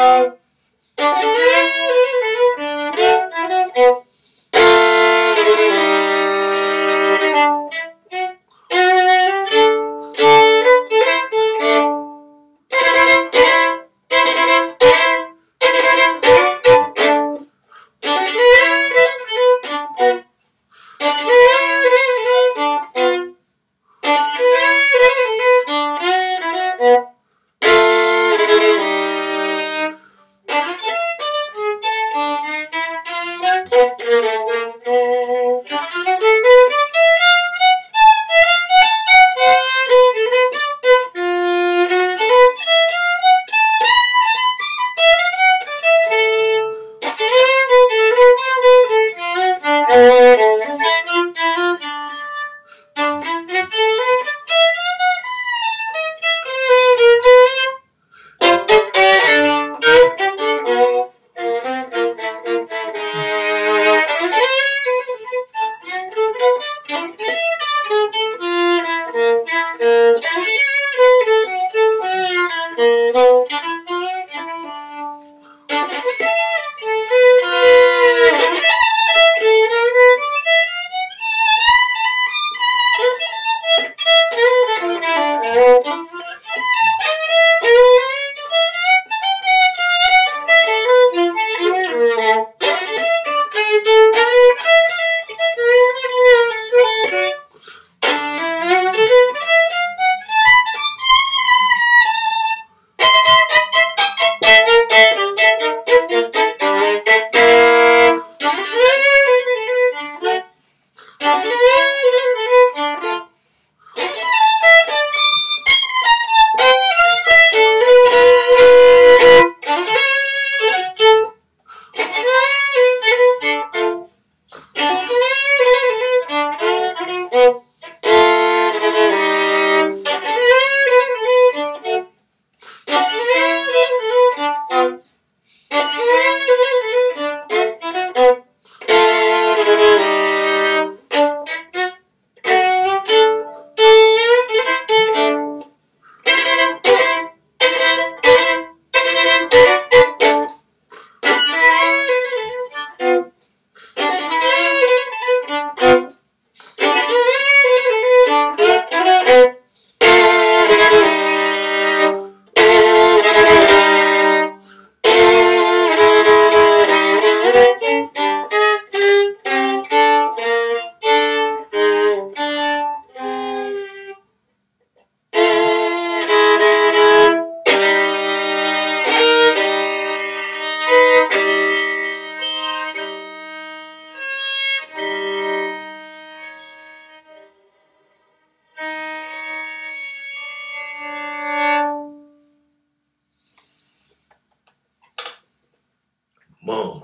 Thank you. boom.